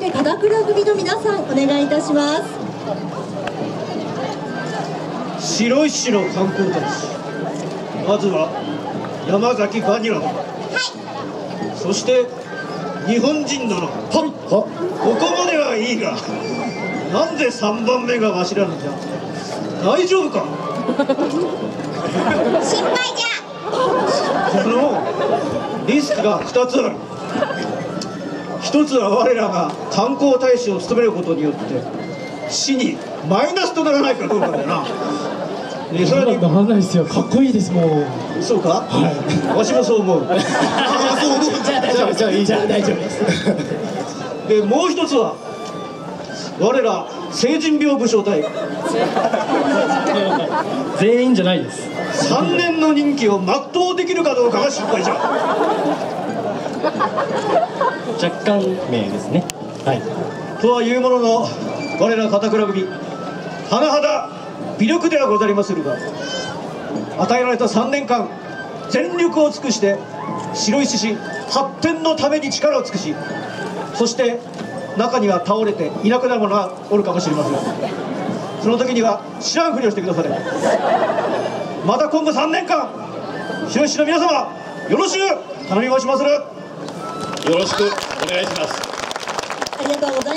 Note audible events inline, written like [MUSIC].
て片倉組の皆さんお願いいたします。白石の観光大使。まずは山崎バニラはい。そして日本人なの。はここまではいいが [LAUGHS] なんで3番目がわしらなんじゃ。大丈夫か？[LAUGHS] 心配じゃ。このリスクが2つある1つは我らが観光大使を務めることによって市にマイナスとならないかどうかだよな。[LAUGHS] ね、さらに。ならないですよ。かっこいいですもん。そうか？はい。わしもそう思う。ああそう思う。じゃあ大丈夫じゃあいいじゃあ大丈夫です。[LAUGHS] でもう一つは我ら成人病武将隊全員じゃないです。3年の任期を全うできるかどうかが心配じゃ若干名ですね。はい。とはいうものの我ら片倉組甚だ微力ではござりまするが与えられた3年間全力を尽くして白石市発展のために力を尽くしそして中には倒れていなくなる者がおるかもしれません。その時には知らんふりをしてくだされ。また今後3年間白石市の皆様よろしく頼み申しまする。よろしくお願いします。ありがとうございます。